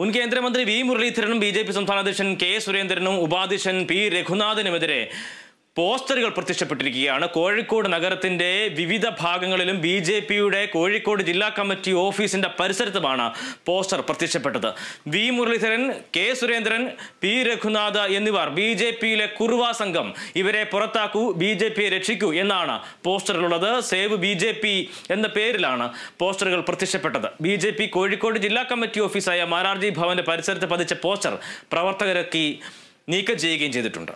മുൻ കേന്ദ്രമന്ത്രി വി മുരളീധരനും ബി ജെ പി സംസ്ഥാന അധ്യക്ഷൻ കെ സുരേന്ദ്രനും ഉപാധ്യക്ഷൻ പി രഘുനാഥിനുമെതിരെ പോസ്റ്ററുകൾ പ്രത്യക്ഷപ്പെട്ടിരിക്കുകയാണ്. കോഴിക്കോട് നഗരത്തിന്റെ വിവിധ ഭാഗങ്ങളിലും ബി ജെ പിയുടെ കോഴിക്കോട് ജില്ലാ കമ്മിറ്റി ഓഫീസിന്റെ പരിസരത്തുമാണ് പോസ്റ്റർ പ്രത്യക്ഷപ്പെട്ടത്. V Muraleedharan K Surendran P Raghunath എന്നിവർ ബി ജെ പിയിലെ കുറുവ സംഘം ഇവരെ പുറത്താക്കൂ ബി ജെ പിയെ രക്ഷിക്കൂ എന്നാണ് പോസ്റ്ററിലുള്ളത്. സേവ് ബി ജെ പി എന്ന പേരിലാണ് പോസ്റ്ററുകൾ പ്രത്യക്ഷപ്പെട്ടത്. ബി ജെ പി കോഴിക്കോട് ജില്ലാ കമ്മിറ്റി ഓഫീസായ മാരാർജി ഭവന്റെ പരിസരത്ത് പതിച്ച പോസ്റ്റർ പ്രവർത്തകരൊക്കെ നീക്കം ചെയ്യുകയും ചെയ്തിട്ടുണ്ട്.